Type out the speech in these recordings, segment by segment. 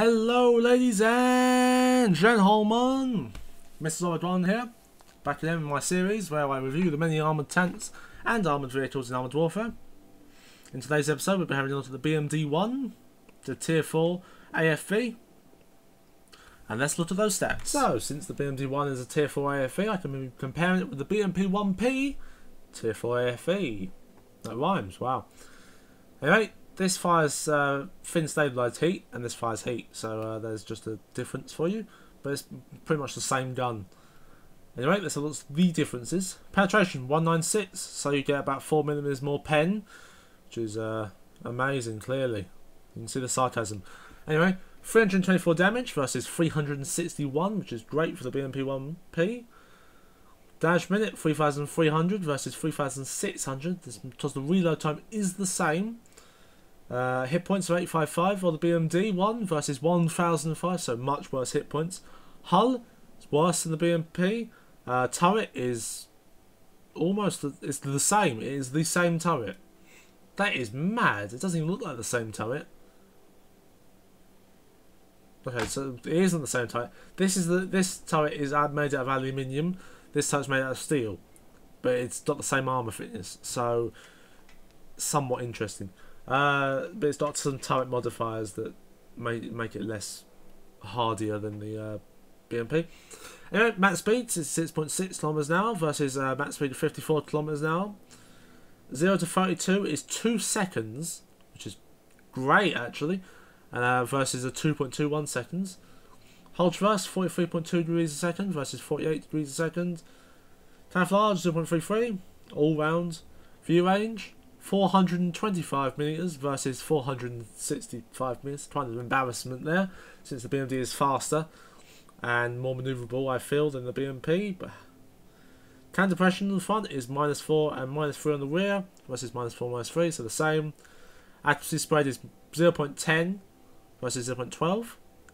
Hello, ladies and gentlemen. Mr. Zordon here, back again in my series where I review the many armoured tanks and armoured vehicles in Armoured Warfare. In today's episode, we'll be having a look at the BMD-1, the Tier 4 AFV, and let's look at those stats. So, since the BMD-1 is a Tier 4 AFV, I can be comparing it with the BMP-1P, Tier 4 AFV. That rhymes, wow. Anyway, this fires uh, fin stabilised heat, and this fires heat, so uh, there's just a difference for you, but it's pretty much the same gun. Anyway, look at the differences. Penetration 196, so you get about 4 millimeters more pen, which is uh, amazing, clearly. You can see the sarcasm. Anyway, 324 damage versus 361, which is great for the BMP-1P. Damage minute 3300 versus 3600, because the reload time is the same. Uh, hit points are 855 for the BMD 1 versus 1005, so much worse hit points. Hull is worse than the BMP. Uh, turret is almost it's the same. It is the same turret. That is mad. It doesn't even look like the same turret. Okay, so it isn't the same turret. This is the this turret is made out of aluminium. This turret's made out of steel, but it's got the same armor fitness. So somewhat interesting. Uh, but it's got some turret modifiers that make make it less hardier than the uh, BMP. Anyway, max speed is 6.6 kilometers hour versus uh, max speed of 54 kilometers hour. 0 to 32 is 2 seconds, which is great actually, uh, versus a 2.21 seconds. Hull traverse 43.2 degrees a second versus 48 degrees a second. Camouflage 0.33, all round. View range 425 meters versus 465 meters. Kind of embarrassment there, since the BMD is faster and more manoeuvrable, I feel, than the BMP. But gun depression in the front is minus four and minus three on the rear versus minus four, minus three, so the same. Accuracy spread is 0.10 versus 0.12.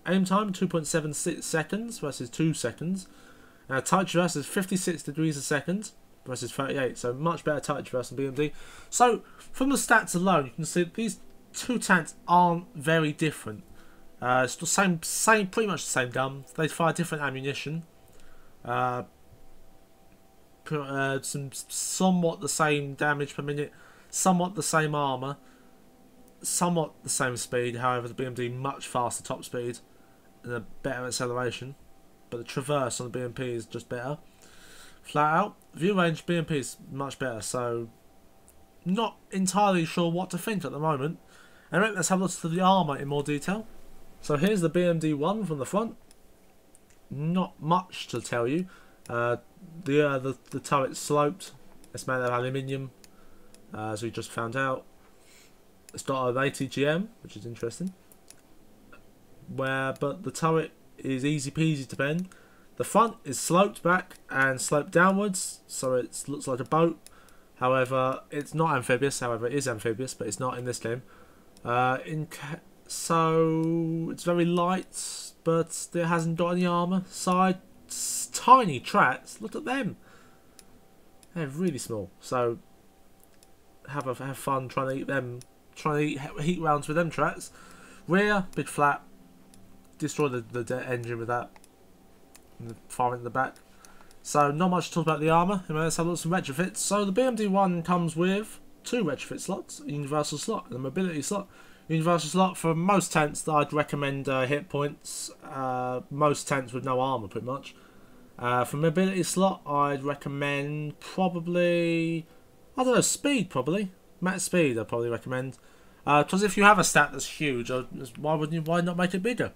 Aim time 2.76 seconds versus 2 seconds. And a traverse is 56 degrees a second versus 38. So much better touch versus BMD. So from the stats alone, you can see these two tanks aren't very different. Uh, it's the same, same, pretty much the same gun. They fire different ammunition. Uh, uh, some somewhat the same damage per minute, somewhat the same armor, somewhat the same speed. However, the BMD much faster top speed and a better acceleration. But the traverse on the BMP is just better. Flat out, view range BMP is much better, so not entirely sure what to think at the moment. Anyway, let's have a look at the armour in more detail. So here's the BMD-1 from the front. Not much to tell you. Uh, the, uh, the the turret sloped. It's made of aluminium, uh, as we just found out. It's got an ATGM, which is interesting. Where, but the turret is easy peasy to bend. The front is sloped back and sloped downwards, so it looks like a boat. However, it's not amphibious. However, it is amphibious, but it's not in this game. Uh, in so it's very light, but it hasn't got any armor. Side tiny tracks. Look at them. They're really small. So have a, have fun trying to eat them, trying to eat heat rounds with them tracks. Rear big flat. Destroy the the engine with that and far in the back. So not much to talk about the armour. Let's have a look at some retrofits. So the BMD-1 comes with two retrofit slots, a universal slot and a mobility slot. Universal slot for most tanks I'd recommend uh, hit points. Uh, most tanks with no armour pretty much. Uh, for mobility slot I'd recommend probably, I don't know, speed probably. Max speed I'd probably recommend. Because uh, if you have a stat that's huge, uh, why wouldn't you, why not make it bigger?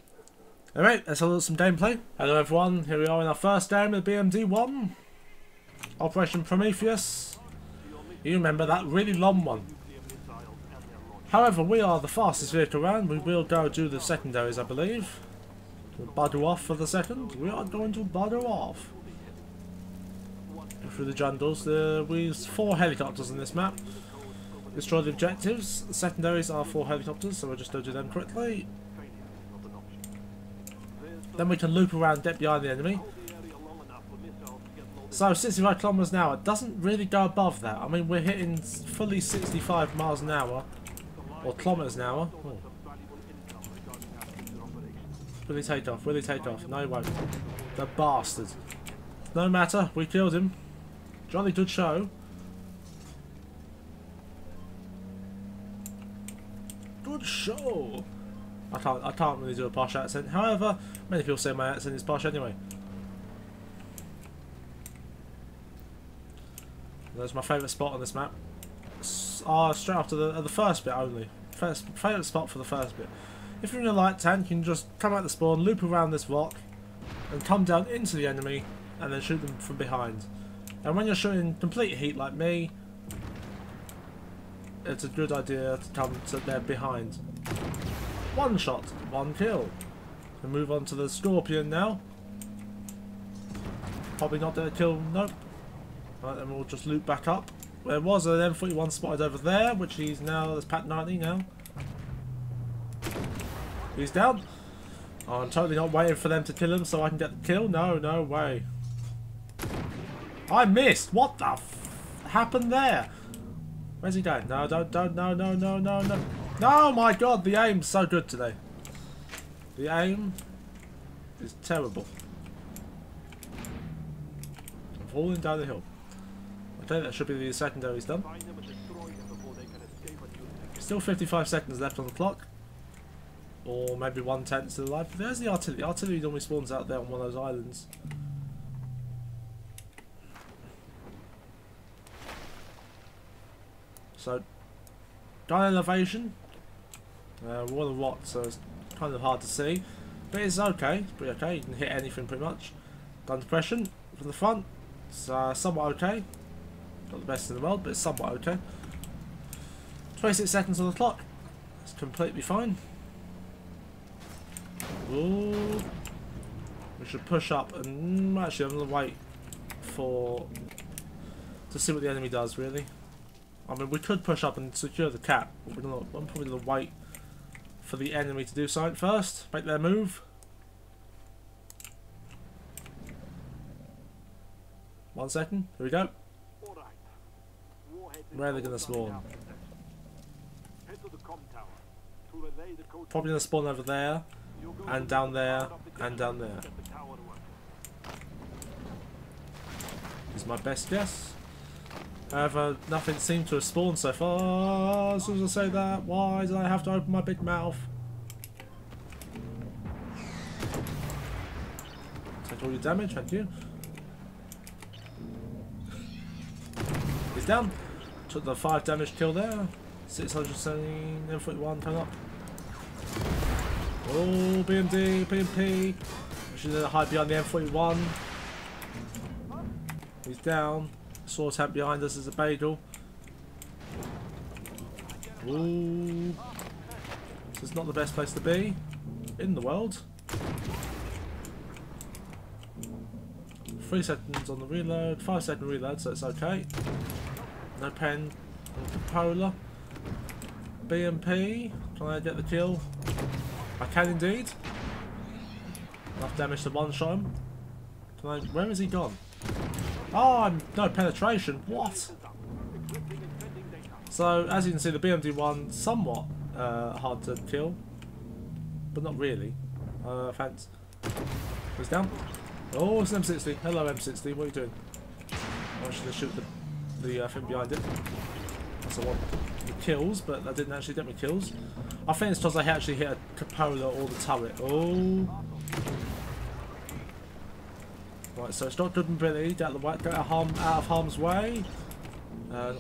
Alright, let's have some gameplay. Hello everyone, here we are in our first game of the BMD-1. Operation Prometheus. You remember that really long one. However, we are the fastest vehicle around. We will go do the secondaries, I believe. We'll butter off for the second. We are going to butter off. Through the jungles. There we four helicopters in this map. Destroy the objectives. Secondaries are four helicopters, so we'll just go do them quickly. Then we can loop around, get behind the enemy. So 65 kilometers an hour doesn't really go above that. I mean, we're hitting fully 65 miles an hour, or kilometers an hour. Oh. Will he take off? Will he take off? No, he won't. The bastard. No matter, we killed him. Jolly good show. Good show. I can't I can't really do a posh accent. However, many people say my accent is posh anyway. That's my favourite spot on this map. Ah, straight after the uh, the first bit only. First favourite spot for the first bit. If you're in a light tank, you can just come out the spawn, loop around this rock, and come down into the enemy, and then shoot them from behind. And when you're shooting complete heat like me, it's a good idea to come to their behind. One shot, one kill. We move on to the Scorpion now. Probably not going to kill, nope. Right, then we'll just loop back up. There was an M41 spotted over there, which he's now, there's Pat 90 now. He's down. Oh, I'm totally not waiting for them to kill him so I can get the kill. No, no way. I missed. What the happened there? Where's he going? No, don't, don't, no, no, no, no, no. No, my God, the aim's so good today. The aim is terrible. I'm falling down the hill. Okay, that should be the secondaries done. Still 55 seconds left on the clock. Or maybe one tenth to the life. There's the artillery. The artillery normally spawns out there on one of those islands. So, down elevation. Uh, we're on a rock, so it's kind of hard to see. But it's okay. It's pretty okay. You can hit anything pretty much. Gun depression from the front. It's uh, somewhat okay. Not the best in the world, but it's somewhat okay. 26 seconds on the clock. It's completely fine. Ooh. We should push up and actually I'm to wait for to see what the enemy does really. I mean we could push up and secure the cap, but we're gonna, I'm probably to wait for the enemy to do something first, make their move. One second, here we go. Where are they going to spawn? Probably going to spawn over there and down there, and down there. Is my best guess. However, nothing seemed to have spawned so far. As soon as I say that, why did I have to open my big mouth? Take all your damage, thank you. He's down. Took the 5 damage kill there. 670, M41 coming up. Oh, BMD, BMP. Should hide behind the M41. He's down. Sword tank behind us is a bagel. Ooh. This is not the best place to be in the world. Three seconds on the reload, five second reload, so it's okay. No pen Polar. BMP, can I get the kill? I can indeed. Enough damage to one-shot him. I, where is he gone? Oh, no penetration. What? So, as you can see, the BMD1 somewhat uh, hard to kill, but not really. Uh, thanks. He's down. Oh, it's an M60. Hello, M60. What are you doing? I should shoot the, the uh, thing behind it. That's I want the kills, but that didn't actually get me kills. I think it's because I actually hit a cupola or the turret. Oh. Right, so it's not good mobility. Get out of, out of, harm, out of harm's way. Uh,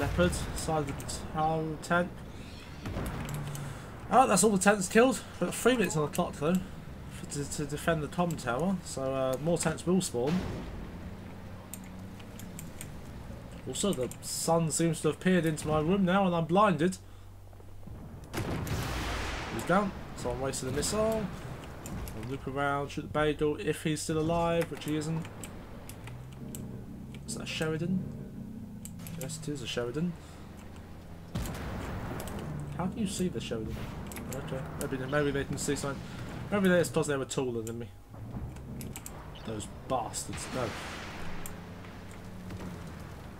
leopard, side of the tower tent. Oh, that's all the tents killed. Got three minutes on the clock though to, to defend the com tower, so uh, more tents will spawn. Also, the sun seems to have peered into my room now and I'm blinded. He's down, so I'm wasting a missile. Loop around, shoot the bagel if he's still alive, which he isn't. Is that a Sheridan? Yes, it is a Sheridan. How can you see the Sheridan? Okay, maybe, they, maybe they can see something. Maybe they, it's because they were taller than me. Those bastards, no.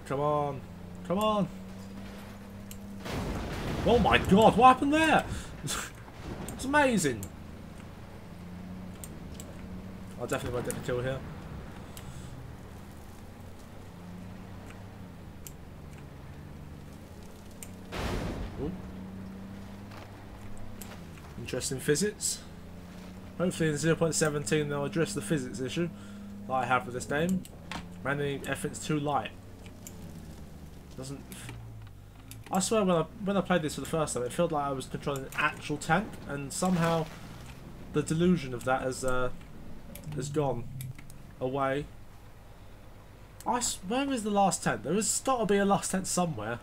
Come on. Come on. Oh my god, what happened there? it's amazing. I definitely won't get the kill here. Ooh. Interesting physics. Hopefully in 0.17 they'll address the physics issue that I have with this game. Running everything's too light. Doesn't. I swear when I when I played this for the first time, it felt like I was controlling an actual tank, and somehow the delusion of that has uh, has gone away. I s where is the last tent? There has got to be a last tent somewhere.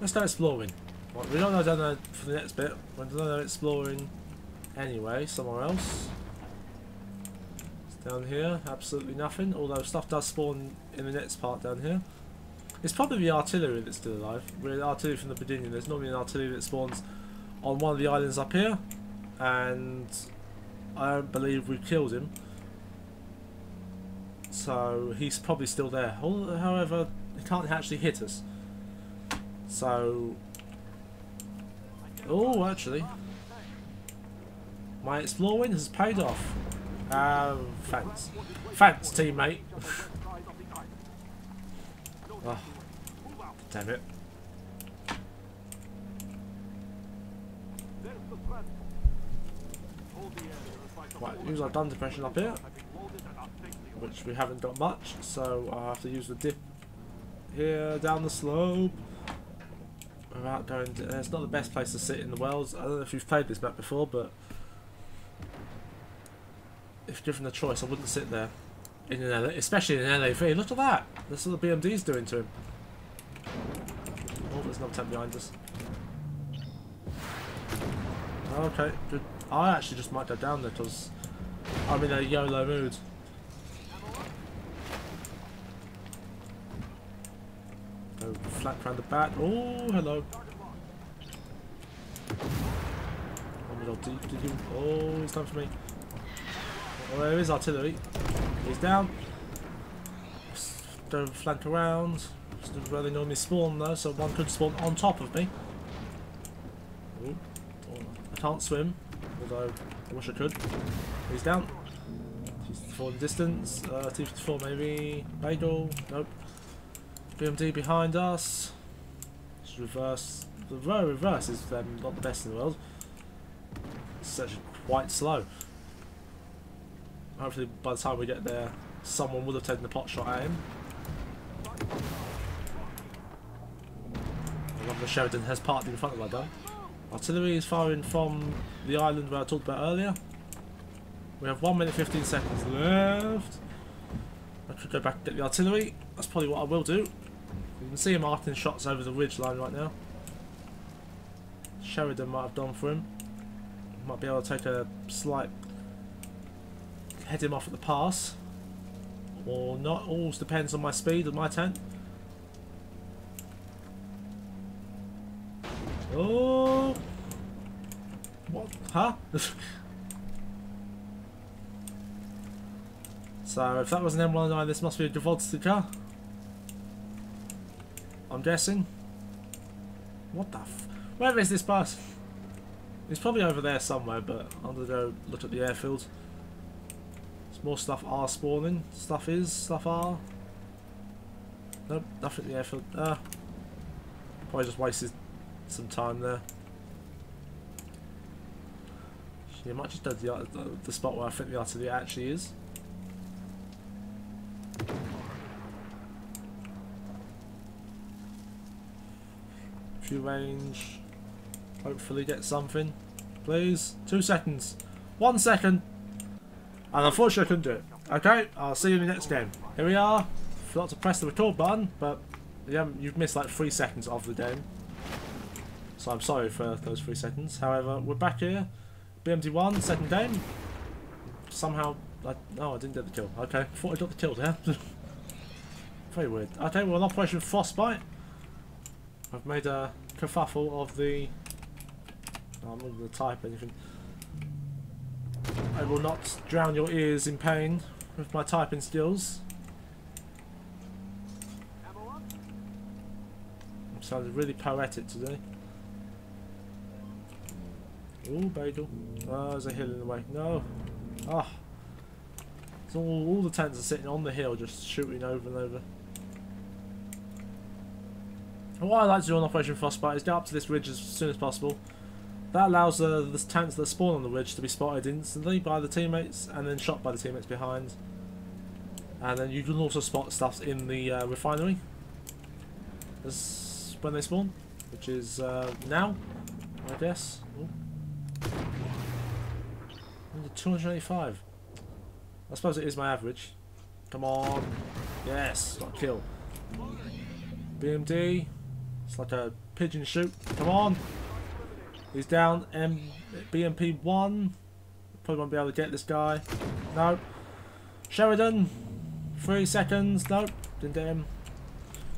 Let's start exploring. Well, we don't know down there for the next bit. We're down exploring anyway, somewhere else. It's down here, absolutely nothing. Although stuff does spawn in the next part down here. It's probably the artillery that's still alive. We're artillery from the beginning. There's normally an artillery that spawns on one of the islands up here. And I don't believe we've killed him. So he's probably still there. However, he can't actually hit us. So... Oh, actually. My exploring has paid off. Um, thanks. Thanks, teammate. oh, damn it. Right, use our gun depression up here, which we haven't got much, so I have to use the dip here down the slope without going to, it's not the best place to sit in the wells. I don't know if you've played this map before, but if given the choice, I wouldn't sit there. In an LA, especially in an LAV. Look at that! That's what the BMD's doing to him. Oh, there's another tent behind us. Okay, good. I actually just might go down there because I'm in a YOLO mood. Go flat around the back. Oh, hello. Oh, did you? Oh, it's time for me. Oh, there is artillery. He's down. Don't flank around. This where they normally spawn though, so one could spawn on top of me. Ooh. I can't swim, although I wish I could. He's down. T54 in distance. Uh, T54 maybe. Bagel. Nope. BMD behind us. Reverse. The row reverse is um, not the best in the world. It's actually quite slow. Hopefully by the time we get there, someone would have taken the pot shot at him. The Sheridan has parked in front of my gun. Artillery is firing from the island where I talked about earlier. We have 1 minute 15 seconds left. I could go back and get the artillery. That's probably what I will do. You can see him marking shots over the ridge line right now. Sheridan might have done for him. Might be able to take a slight head him off at the pass. Or not. All depends on my speed of my tank. Oh! What? Huh? so, if that was an M19, uh, this must be a Gvozdika. I'm guessing. What the f... Where is this bus? It's probably over there somewhere, but I'm gonna go look at the airfield. More stuff are spawning. Stuff is, stuff are. Nope, nothing in the airfield. Ah. Probably just wasted some time there. Yeah, might just do the, the, the spot where I think the artillery actually is. Few range. Hopefully get something. Please. Two seconds. One second. And unfortunately I couldn't do it. Okay, I'll see you in the next game. Here we are. Forgot to press the record button, but you've missed like three seconds of the game. So I'm sorry for those three seconds. However, we're back here. BMD1, second game. Somehow, I, no, I didn't get the kill. Okay, thought I got the kill there. Very weird. Okay, well, Operation Frostbite. I've made a kerfuffle of the... Oh, I'm not going to type anything. I will not drown your ears in pain with my typing skills. Sounded really poetic today. Ooh, Bagel. Oh, there's a hill in the way. No. Ah. So all, all the tents are sitting on the hill just shooting over and over. What I like to do on Operation Frostbite is get up to this ridge as soon as possible. That allows uh, the tanks that spawn on the ridge to be spotted instantly by the teammates and then shot by the teammates behind. And then you can also spot stuff in the uh, refinery as when they spawn, which is uh, now, I guess. Ooh. 285. I suppose it is my average. Come on. Yes, got kill. BMD. It's like a pigeon shoot. Come on. He's down. M BMP 1. Probably won't be able to get this guy. No. Sheridan. Three seconds. Nope. Didn't get him.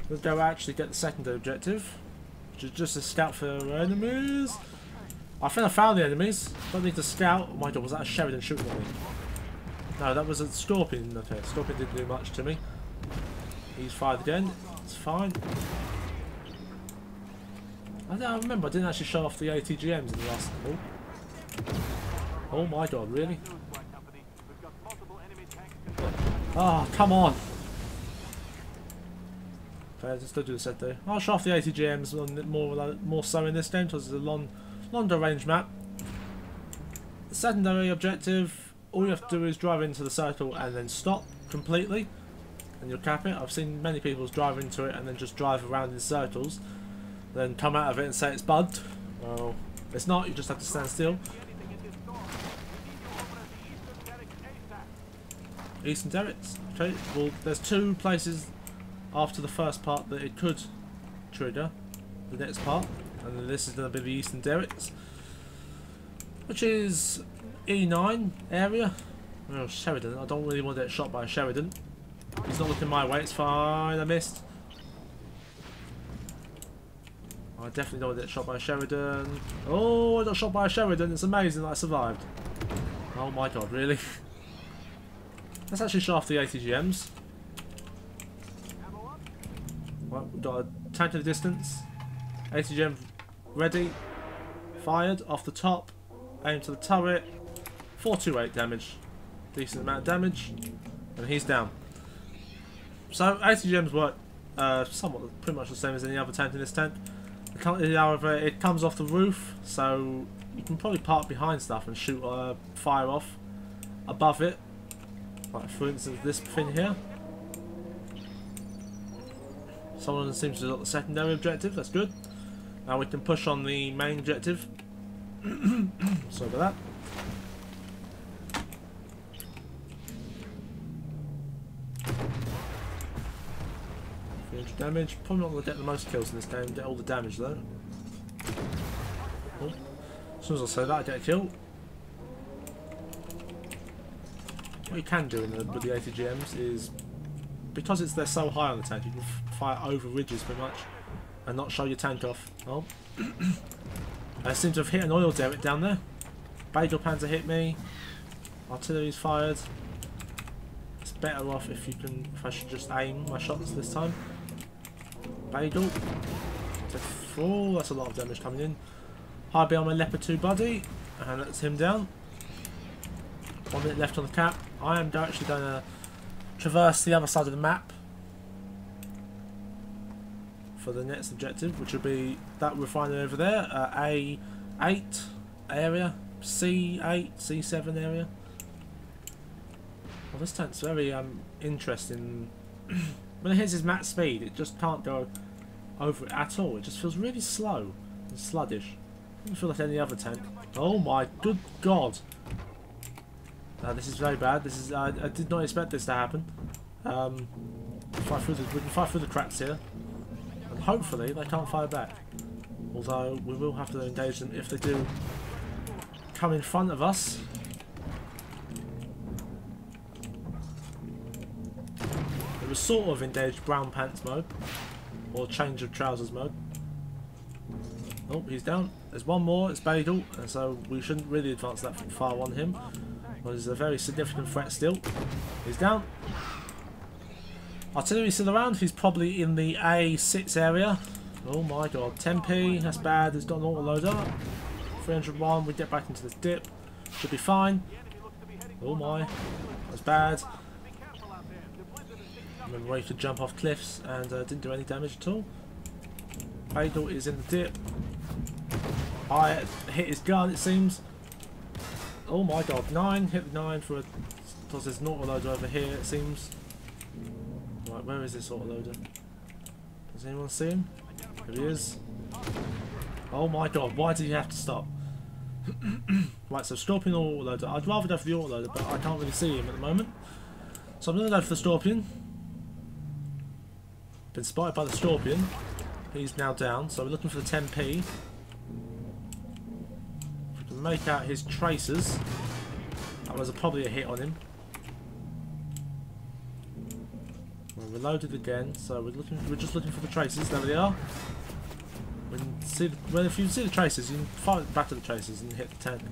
Let's go actually get the second objective. Which is just a scout for enemies. I think I found the enemies. Don't need to scout. Oh my god, was that a Sheridan shooting at me? No, that was a Scorpion. Okay, Scorpion didn't do much to me. He's fired again. It's fine. I, don't, remember I didn't actually show off the ATGMs in the last... Oh, oh my god, really? Ah, oh, come on! Okay, let's still do the set though. I'll show off the ATGMs more, more so in this game because it's a long, longer range map. The secondary objective, all you have to do is drive into the circle and then stop completely and you'll cap it. I've seen many people drive into it and then just drive around in circles then come out of it and say it's bugged. Well, it's not, you just have to stand still. Eastern Derricks. Okay, well, there's two places after the first part that it could trigger the next part, and this is going to be the Eastern Derricks, which is E9 area. Oh, Sheridan. I don't really want to get shot by Sheridan. He's not looking my way, it's fine, I missed. I definitely don't want to get shot by a Sheridan. Oh, I got shot by a Sheridan. It's amazing that I survived. Oh my god, really? Let's actually off the ATGMs. Well, we've got a tank in the distance. ATGM ready. Fired off the top. Aim to the turret. 428 damage. Decent amount of damage. And he's down. So ATGMs work uh, somewhat pretty much the same as any other tank in this tank. However, it comes off the roof, so you can probably park behind stuff and shoot uh, fire off above it. Like for instance this thing here. Someone seems to have got the secondary objective, that's good. Now we can push on the main objective. Sorry about that. Damage. Probably not going to get the most kills in this game, get all the damage though. Oh. As soon as I say that, I get a kill. What you can do the, with the ATGMs is, because it's they're so high on the tank, you can fire over ridges pretty much and not show your tank off. Oh. I seem to have hit an oil derrick down there. Bagel Panzer hit me. Artillery's fired. It's better off if you can, if I should just aim my shots this time. Bagel. Oh, that's a lot of damage coming in. High be on my Leopard 2 buddy. And that's him down. One minute left on the cap. I am actually going to traverse the other side of the map for the next objective, which will be that refinery over there, uh, A8 area, C8, C7 area. Well, this tank's very um, interesting. when it hits its max speed, it just can't go over it at all. It just feels really slow and sluggish. Doesn't feel like any other tank. Oh my good god! Uh, this is very bad. This is uh, I did not expect this to happen. Um, fire through the, we can fire through the cracks here, and hopefully they can't fire back. Although we will have to engage them if they do come in front of us. Was sort of engaged brown pants mode, or change of trousers mode. Oh, he's down. There's one more, it's Bagel, and so we shouldn't really advance that far on him. But he's a very significant threat still. He's down. Artillery still around, he's probably in the A6 area. Oh my god, 10p, that's bad, it's got an autoloader. 301, we get back into this dip. Should be fine. Oh my, that's bad. Where you could jump off cliffs and uh, didn't do any damage at all. Bagel is in the dip. I hit his gun, it seems. Oh my god, 9, hit 9 for a... Because there's an autoloader over here, it seems. Right, where is this autoloader? Does anyone see him? There he is. Oh my god, why did you have to stop? right, so Scorpion or Autoloader. I'd rather go for the Autoloader, but I can't really see him at the moment. So I'm going to go for the Scorpion. Been spotted by the Scorpion. He's now down, so we're looking for the 10p. If we can make out his tracers. That was probably a hit on him. We're reloaded again, so we're looking. We're just looking for the traces. There they are. When see, the, if you see the traces, you can fire back to the traces and hit the tank.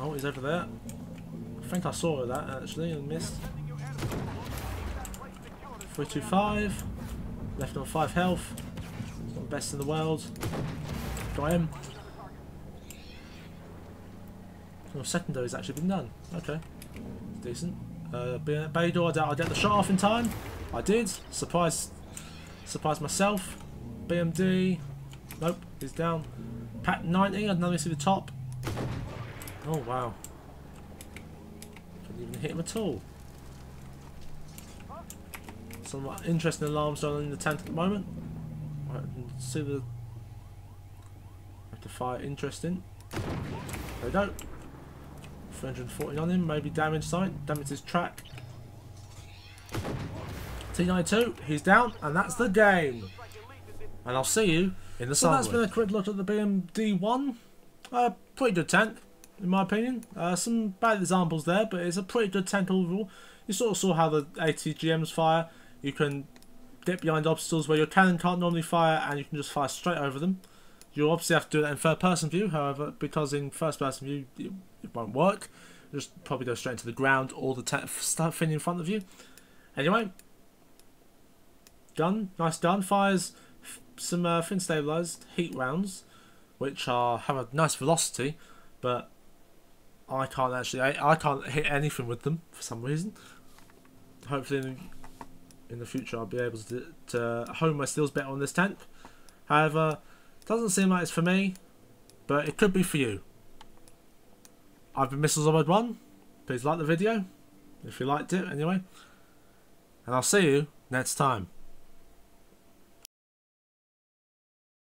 Oh, he's over there. I think I saw that actually and missed. 325. Left on 5 health. not best in the world. Got him. Well, secondary's actually been done. Okay. Decent. Uh, Baydor, I doubt I get the shot off in time. I did. Surprise. Surprised myself. BMD. Nope, he's down. Pat 90, I'd never see the top. Oh, wow. Couldn't even hit him at all. Some interesting alarms on in the tent at the moment. Can see the... Have to fire interesting. There we go. 340 on him, maybe damage site, damage his track. T92, he's down, and that's the game. And I'll see you in the so that's been a quick look at the BMD1. Uh, pretty good tank, in my opinion. Uh, some bad examples there, but it's a pretty good tank overall. You sort of saw how the ATGMs fire. You can get behind obstacles where your cannon can't normally fire and you can just fire straight over them. You obviously have to do that in third person view, however, because in first person view it, it won't work. You just probably go straight into the ground or the stuff thing in front of you. Anyway, gun, nice gun, fires some uh, fin stabilized heat rounds, which are have a nice velocity, but I can't actually I, I can't hit anything with them for some reason. Hopefully, in the future I'll be able to, to hone my skills better on this tank. However, doesn't seem like it's for me, but it could be for you. I've been Missile Zombard 1. Please like the video, if you liked it anyway. And I'll see you next time.